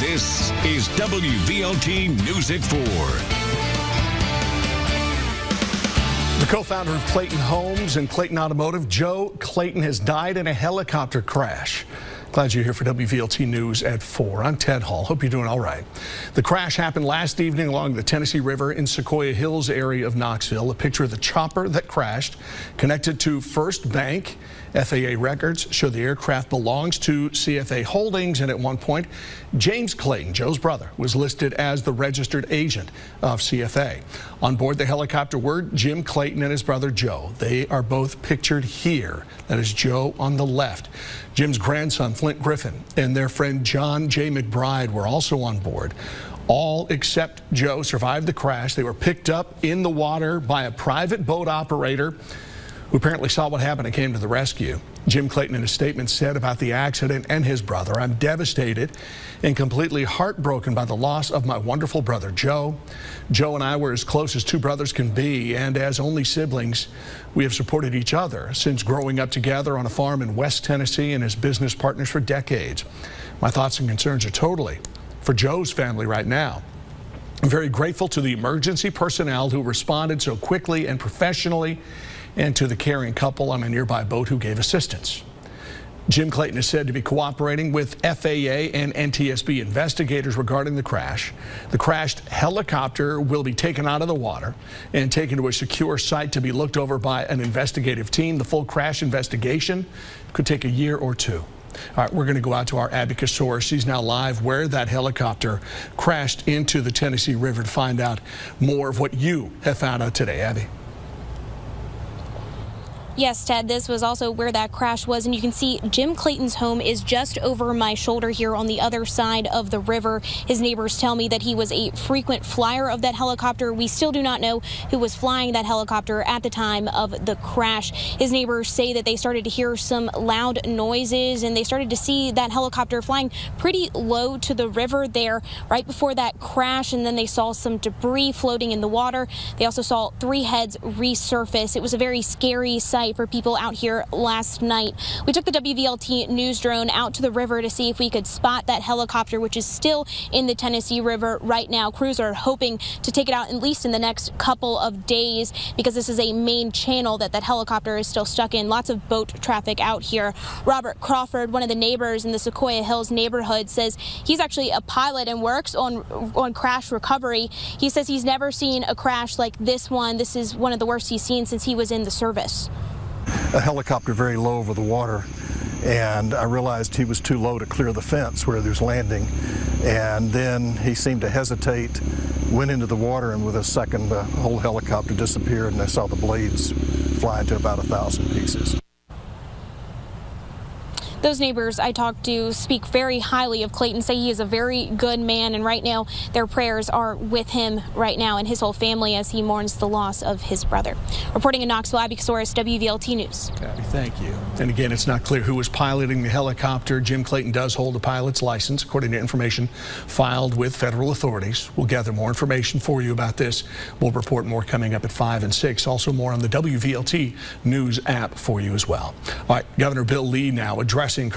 This is WVLT News at 4. The co-founder of Clayton Homes and Clayton Automotive, Joe Clayton, has died in a helicopter crash. Glad you're here for WVLT News at 4. I'm Ted Hall. Hope you're doing all right. The crash happened last evening along the Tennessee River in Sequoia Hills area of Knoxville. A picture of the chopper that crashed connected to First Bank. FAA records show the aircraft belongs to CFA Holdings, and at one point, James Clayton, Joe's brother, was listed as the registered agent of CFA. On board the helicopter were Jim Clayton and his brother Joe. They are both pictured here. That is Joe on the left. Jim's grandson, Griffin, and their friend John J. McBride were also on board. All except Joe survived the crash. They were picked up in the water by a private boat operator who apparently saw what happened and came to the rescue. Jim Clayton in a statement said about the accident and his brother, I'm devastated and completely heartbroken by the loss of my wonderful brother, Joe. Joe and I were as close as two brothers can be, and as only siblings, we have supported each other since growing up together on a farm in West Tennessee and as business partners for decades. My thoughts and concerns are totally for Joe's family right now. I'm very grateful to the emergency personnel who responded so quickly and professionally and to the caring couple on a nearby boat who gave assistance. Jim Clayton is said to be cooperating with FAA and NTSB investigators regarding the crash. The crashed helicopter will be taken out of the water and taken to a secure site to be looked over by an investigative team. The full crash investigation could take a year or two. All right, we're going to go out to our source. She's now live where that helicopter crashed into the Tennessee River to find out more of what you have found out today, Abby. Yes, Ted, this was also where that crash was, and you can see Jim Clayton's home is just over my shoulder here on the other side of the river. His neighbors tell me that he was a frequent flyer of that helicopter. We still do not know who was flying that helicopter at the time of the crash. His neighbors say that they started to hear some loud noises and they started to see that helicopter flying pretty low to the river there right before that crash, and then they saw some debris floating in the water. They also saw three heads resurface. It was a very scary sight for people out here last night. We took the WVLT news drone out to the river to see if we could spot that helicopter, which is still in the Tennessee River right now. Crews are hoping to take it out at least in the next couple of days because this is a main channel that that helicopter is still stuck in. Lots of boat traffic out here. Robert Crawford, one of the neighbors in the Sequoia Hills neighborhood, says he's actually a pilot and works on on crash recovery. He says he's never seen a crash like this one. This is one of the worst he's seen since he was in the service a helicopter very low over the water and I realized he was too low to clear the fence where he was landing and then he seemed to hesitate went into the water and with a second the whole helicopter disappeared and I saw the blades fly to about a thousand pieces. Those neighbors I talked to speak very highly of Clayton, say he is a very good man, and right now their prayers are with him right now and his whole family as he mourns the loss of his brother. Reporting in Knoxville, Abby Kousouris, WVLT News. Abby, thank you. And again, it's not clear who was piloting the helicopter. Jim Clayton does hold a pilot's license, according to information filed with federal authorities. We'll gather more information for you about this. We'll report more coming up at 5 and 6. Also more on the WVLT News app for you as well. All right, Governor Bill Lee now addressing coronavirus.